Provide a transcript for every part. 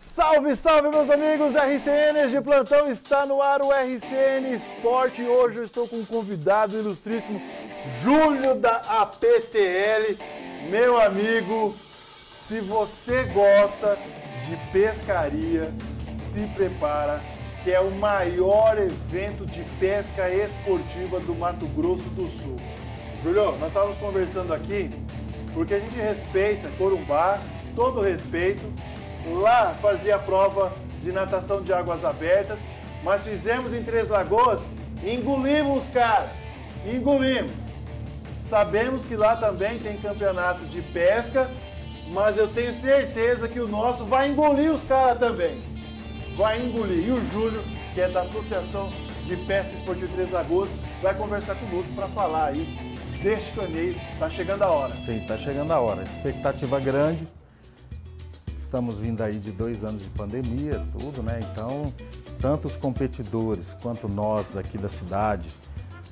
Salve, salve, meus amigos! RCN de plantão está no ar o RCN Esporte. Hoje eu estou com um convidado ilustríssimo, Júlio da APTL. Meu amigo, se você gosta de pescaria, se prepara, que é o maior evento de pesca esportiva do Mato Grosso do Sul. Júlio, nós estávamos conversando aqui porque a gente respeita Corumbá, todo respeito. Lá fazia a prova de natação de águas abertas, mas fizemos em Três Lagoas, engolimos, cara, engolimos. Sabemos que lá também tem campeonato de pesca, mas eu tenho certeza que o nosso vai engolir os caras também. Vai engolir. E o Júlio, que é da Associação de Pesca Esportiva Três Lagoas, vai conversar conosco para falar aí deste torneio. Tá chegando a hora. Sim, tá chegando a hora. Expectativa grande. Estamos vindo aí de dois anos de pandemia, tudo, né? Então, tanto os competidores quanto nós daqui da cidade,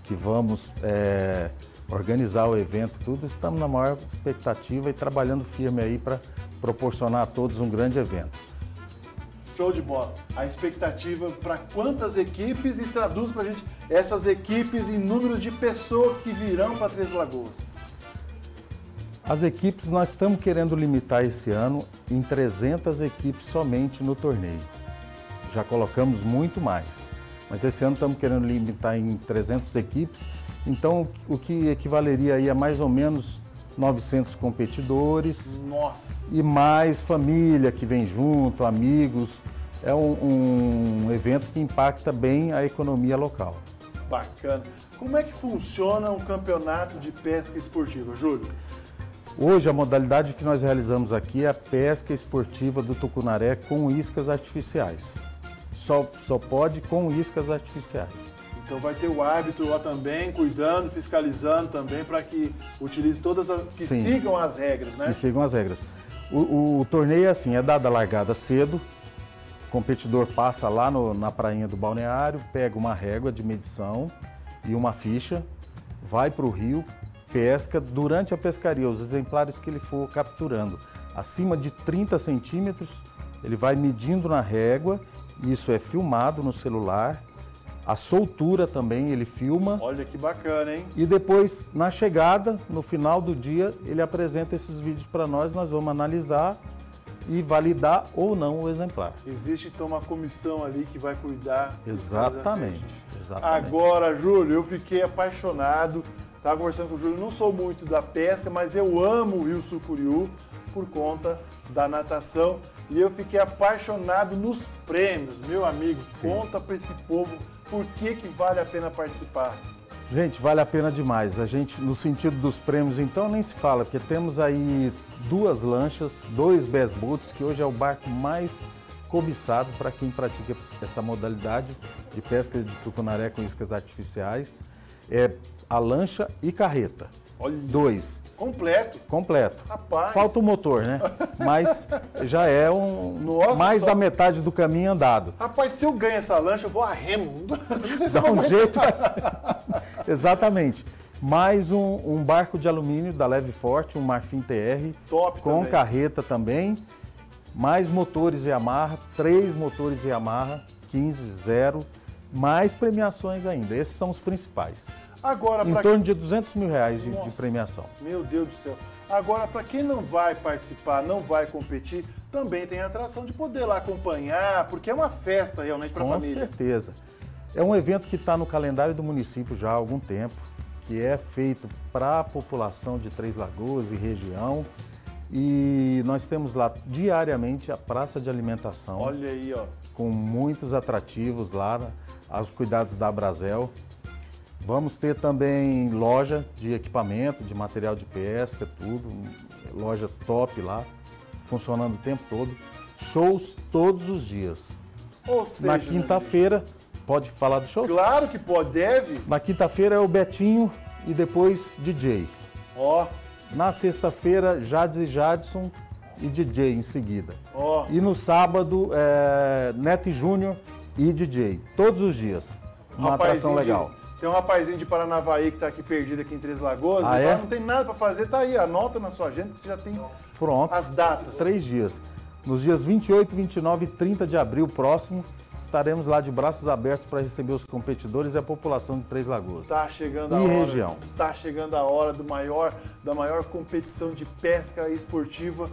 que vamos é, organizar o evento, tudo, estamos na maior expectativa e trabalhando firme aí para proporcionar a todos um grande evento. Show de bola. A expectativa para quantas equipes e traduz para a gente essas equipes em número de pessoas que virão para Três Lagoas. As equipes nós estamos querendo limitar esse ano em 300 equipes somente no torneio. Já colocamos muito mais, mas esse ano estamos querendo limitar em 300 equipes, então o que equivaleria a mais ou menos 900 competidores. Nossa! E mais família que vem junto, amigos. É um, um evento que impacta bem a economia local. Bacana. Como é que funciona um campeonato de pesca esportiva, Júlio? Hoje, a modalidade que nós realizamos aqui é a pesca esportiva do tucunaré com iscas artificiais. Só, só pode com iscas artificiais. Então vai ter o árbitro lá também, cuidando, fiscalizando também, para que utilize todas as. que Sim, sigam as regras, né? Que sigam as regras. O, o, torneio é assim, é dada a largada cedo, o competidor passa lá no, na prainha do balneário, pega uma régua de medição e uma ficha, vai para o rio, pesca durante a pescaria, os exemplares que ele for capturando. Acima de 30 centímetros, ele vai medindo na régua, isso é filmado no celular. A soltura também ele filma. Olha que bacana, hein? E depois, na chegada, no final do dia, ele apresenta esses vídeos para nós, nós vamos analisar e validar ou não o exemplar. Existe então uma comissão ali que vai cuidar. Exatamente. exatamente. Agora, Júlio, eu fiquei apaixonado Estava conversando com o Júlio, não sou muito da pesca, mas eu amo o Rio Sucuriú por conta da natação e eu fiquei apaixonado nos prêmios. Meu amigo, Sim. conta para esse povo por que, que vale a pena participar. Gente, vale a pena demais. A gente, no sentido dos prêmios, então, nem se fala, porque temos aí duas lanchas, dois best boats, que hoje é o barco mais cobiçado para quem pratica essa modalidade de pesca de tucunaré com iscas artificiais. É a lancha e carreta. Olha. Dois. Completo. Completo. Rapaz. Falta o motor, né? Mas já é um Nossa, mais só... da metade do caminho andado. Rapaz, se eu ganho essa lancha, eu vou a remo. Não sei se Dá um jeito. Exatamente. Mais um, um, barco de alumínio da Leve Forte, um Marfim TR. Top Com também. carreta também. Mais motores Yamaha, três motores Yamaha, 15, 0. Mais premiações ainda. Esses são os principais. Agora, em torno de 200 mil reais de, de premiação. Meu Deus do céu. Agora, para quem não vai participar, não vai competir, também tem a atração de poder lá acompanhar, porque é uma festa realmente para a família. Com certeza. É um evento que está no calendário do município já há algum tempo, que é feito para a população de Três Lagoas e região. E nós temos lá diariamente a praça de alimentação. Olha aí, ó. Com muitos atrativos lá, aos cuidados da Brasel. Vamos ter também loja de equipamento, de material de pesca, tudo, loja top lá, funcionando o tempo todo. Shows todos os dias. Ou seja, Na quinta-feira, pode falar do show? Claro que pode, deve. Na quinta-feira é o Betinho e depois DJ. Ó. Oh. Na sexta-feira, Jades e Jadson e DJ em seguida. Oh. E no sábado, é, Neto Júnior e DJ, todos os dias. Uma atração legal. De tem um rapazinho de Paranavaí que está aqui perdido aqui em Três Lagoas. Ah, é? Não tem nada para fazer, tá aí, anota na sua agenda que você já tem Pronto. as datas. Três dias. Nos dias 28, 29 e 30 de abril próximo, estaremos lá de braços abertos para receber os competidores e a população de Três Lagoas. Tá chegando a E hora. região. Tá chegando a hora do maior, da maior competição de pesca esportiva.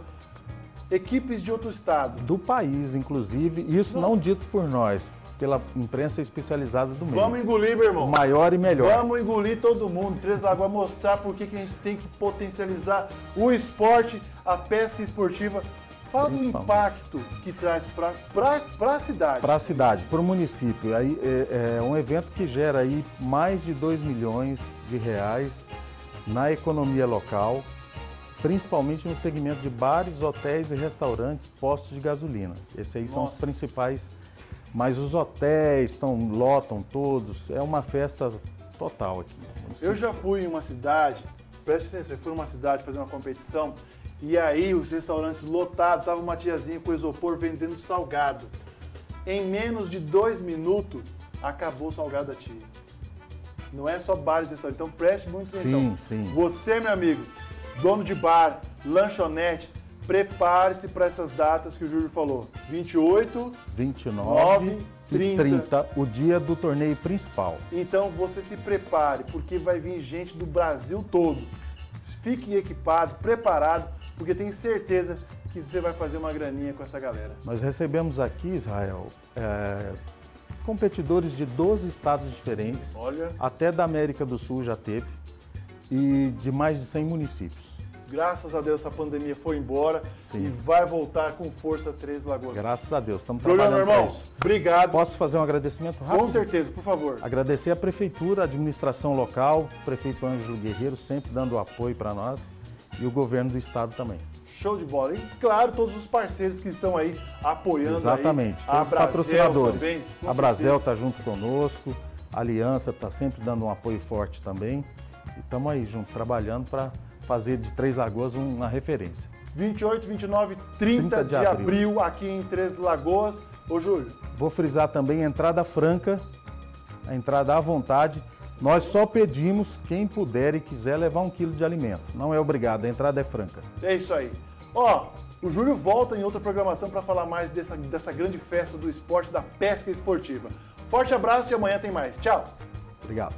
Equipes de outro estado. Do país, inclusive, isso não dito por nós, pela imprensa especializada do meio. Vamos engolir, meu irmão. Maior e melhor. Vamos engolir todo mundo. Três Lagoas mostrar por que a gente tem que potencializar o esporte, a pesca esportiva. Fala do impacto que traz para a cidade. Para a cidade, para o município. Aí, é, é um evento que gera aí mais de 2 milhões de reais na economia local, principalmente no segmento de bares, hotéis e restaurantes, postos de gasolina. Esses aí são os Nossa. principais. Mas os hotéis estão, lotam todos. É uma festa total aqui. Eu já fui em uma cidade, preste atenção, eu fui em uma cidade fazer uma competição e aí os restaurantes lotados, tava uma tiazinha com isopor vendendo salgado. Em menos de dois minutos, acabou o salgado da tia. Não é só bares e restaurantes, então preste muita atenção. Sim, sim. Você, meu amigo, dono de bar, lanchonete, prepare-se para essas datas que o Júlio falou. 28, 29 9, e 30. 30, o dia do torneio principal. Então você se prepare, porque vai vir gente do Brasil todo. Fique equipado, preparado, porque tenho certeza que você vai fazer uma graninha com essa galera. Nós recebemos aqui, Israel, é, competidores de 12 estados diferentes, Olha, até da América do Sul já teve, e de mais de 100 municípios. graças a Deus essa pandemia foi embora Sim. e vai voltar com força Três Lagoas. Graças a Deus, estamos Programa, trabalhando irmão, isso. obrigado. Posso fazer um agradecimento rápido? Com certeza, por favor. Agradecer a Prefeitura, a administração local, o prefeito Ângelo Guerreiro, sempre dando apoio para nós, e o governo do estado também. Show de bola. E claro, todos os parceiros que estão aí apoiando Exatamente, aí. todos A os Brasel patrocinadores. também, a Brasel certeza. está junto conosco, a Aliança está sempre dando um apoio forte também. E estamos aí junto, trabalhando para fazer de Três Lagoas uma referência. 28, 29, 30, de, abril. aqui em Três Lagoas. Ô, Júlio, Vou frisar também entrada franca, a entrada à vontade. Nós só pedimos quem puder e quiser levar um quilo de alimento. Não é obrigado, a entrada é franca. É isso aí. Ó, o Júlio volta em outra programação para falar mais dessa, dessa grande festa do esporte, da pesca esportiva. Forte abraço e amanhã tem mais. Tchau! Obrigado.